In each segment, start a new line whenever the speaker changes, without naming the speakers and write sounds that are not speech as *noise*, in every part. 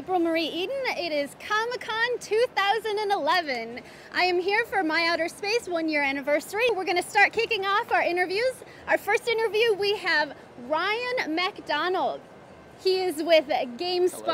April Marie Eden. It is Comic Con 2011. I am here for My Outer Space one year anniversary. We're going to start kicking off our interviews. Our first interview, we have Ryan MacDonald. He is with GameSpot.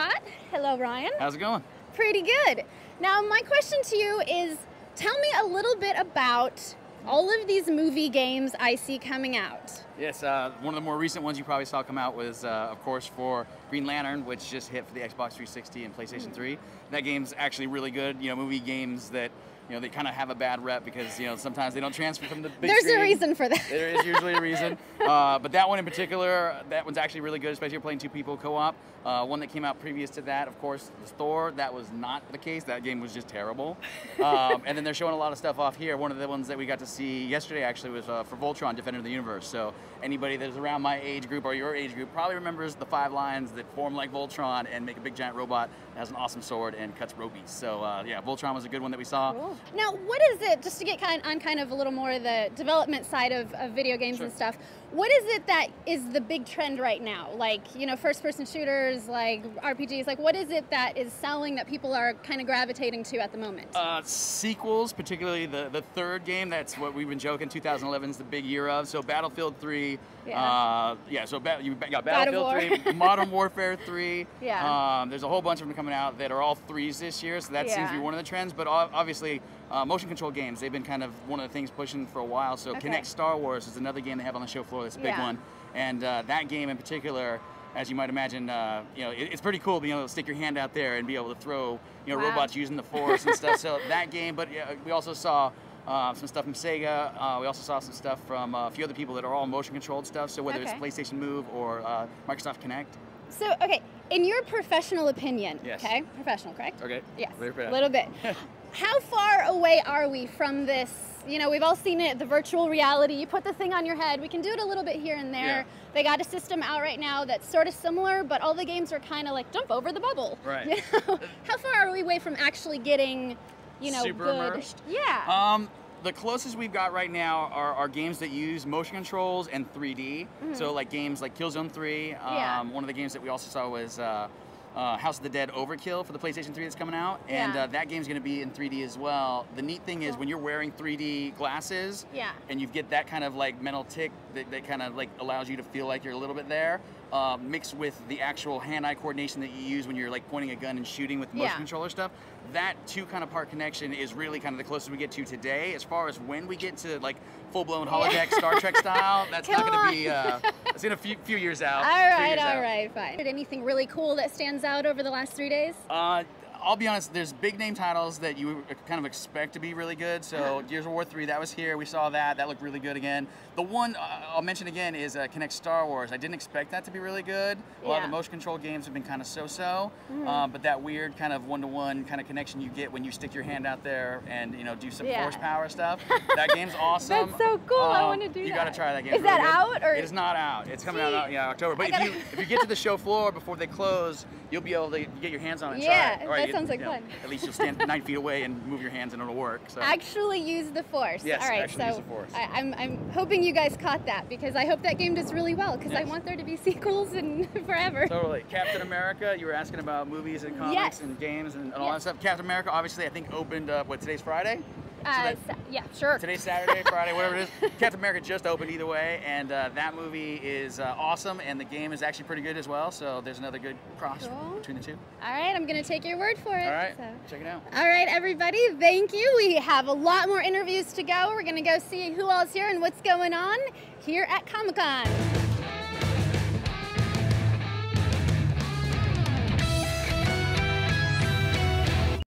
Hello, Hello Ryan.
How's it going?
Pretty good. Now, my question to you is tell me a little bit about all of these movie games I see coming out.
Yes, uh, one of the more recent ones you probably saw come out was, uh, of course, for Green Lantern, which just hit for the Xbox 360 and PlayStation 3. That game's actually really good. You know, movie games that you know, they kind of have a bad rep because, you know, sometimes they don't transfer from the big
There's
screen.
a reason for that.
There is usually a reason. *laughs* Uh, but that one in particular, that one's actually really good, especially if you're playing two people co-op. Uh, one that came out previous to that, of course, the Thor, that was not the case. That game was just terrible. Um, and then they're showing a lot of stuff off here. One of the ones that we got to see yesterday actually was uh, for Voltron, Defender of the Universe. So anybody that's around my age group or your age group probably remembers the five lines that form like Voltron and make a big giant robot that has an awesome sword and cuts robies. So uh, yeah, Voltron was a good one that we saw.
Cool. Now, what is it, just to get kind on kind of a little more of the development side of, of video games
sure.
and stuff, what is it that is the big trend right now? Like, you know, first person shooters, like RPGs, like what is it that is selling that people are kind of gravitating to at the moment?
Uh, sequels, particularly the, the third game, that's what we've been joking, 2011 is the big year of. So Battlefield 3, yeah, uh, yeah so ba- you got Battlefield 3, Modern Warfare 3. *laughs*
Yeah.
Um, there's a whole bunch of them coming out that are all threes this year, so that yeah. seems to be one of the trends. But obviously, uh, motion control games, they've been kind of one of the things pushing for a while. So okay. Kinect Star Wars is another game they have on the show floor that's a big
yeah.
one. And uh, that game in particular, as you might imagine, uh, you know, it, it's pretty cool being able to stick your hand out there and be able to throw, you know,
wow.
robots using the force and stuff. So *laughs* that game, but yeah, we also saw uh, some stuff from Sega. Uh, we also saw some stuff from uh, a few other people that are all motion controlled stuff. So whether
okay.
it's PlayStation Move or uh, Microsoft Kinect.
So okay, in your professional opinion,
yes.
okay, professional, correct?
Okay.
Yes.
A
little bit. *laughs* How far away are we from this? You know, we've all seen it, the virtual reality. You put the thing on your head. We can do it a little bit here and there.
Yeah.
They got a system out right now that's sort of similar, but all the games are kind of like jump over the bubble.
Right. *laughs*
You know? How far are we away from actually getting, you know,
Super
good?
immersed?
Yeah.
Um, the closest we've got right now are, are, games that use motion controls and 3D.
Mm-hmm.
So like games like Killzone 3. Um,
Yeah.
One of the games that we also saw was uh, uh, House of the Dead Overkill for the PlayStation 3 that's coming out, and
Yeah.
uh, that game's going to be in 3D as well. The neat thing is when you're wearing 3D glasses,
Yeah.
and you get that kind of like mental tick that, that kind of like allows you to feel like you're a little bit there, uh, mixed with the actual hand-eye coordination that you use when you're like pointing a gun and shooting with the motion
Yeah.
controller stuff. That two kind of part connection is really kind of the closest we get to today. As far as when we get to like full-blown holodeck Star Trek *laughs* style, that's not going to be. *laughs*
on.
It's in a few few years out.
all
Few
right,
years
all
out.
right, fine. Did anything really cool that stands out over the last three days?
Uh, I'll be honest. There's big name titles that you kind of expect to be really good. So *laughs* Gears of War 3, that was here. We saw that. That looked really good again. The one uh, I'll mention again is uh, Kinect Star Wars. I didn't expect that to be really good. A lot of the motion control games have been kind of so-so.
Mm-hmm.
Um, but that weird kind of one-to-one kind of connection you get when you stick your hand out there and you know do some
Yeah.
force power stuff. *laughs* That game's awesome.
That's so cool. I
Um,
wanna do
You
that.
You got to try that game.
Is
It's
that
good.
out, or-
It is not out. It's coming out
Gee.
uh, yeah October. But if you if you get to the show floor before they close, you'll be able to get your hands on it.
Yeah,
try it. You-
sounds like
you know,
fun.
At least you'll stand *laughs* nine feet away and move your hands and it'll work. So.
Actually use the force.
Yes,
All right,
actually
so
use the Force.
I, I'm, I'm hoping you guys caught that because I hope that game does really well because I want there to be sequels and *laughs* forever.
Totally. Captain America, you were asking about movies and comics
Yes.
and games and, and all
Yes.
that stuff. Captain America, obviously, I think opened up, what, today's Friday? So
Uh,
that-
sa- yeah, sure.
Today's Saturday, Friday, whatever it is. *laughs* Captain America just opened either way, and uh, that movie is uh, awesome, and the game is actually pretty good as well. So there's another good cross
Cool.
between the two.
All right, I'm going to take your word for it.
All right,
so.
check it out.
All right, everybody, thank you. We have a lot more interviews to go. We're going to go see who all's here and what's going on here at Comic Con.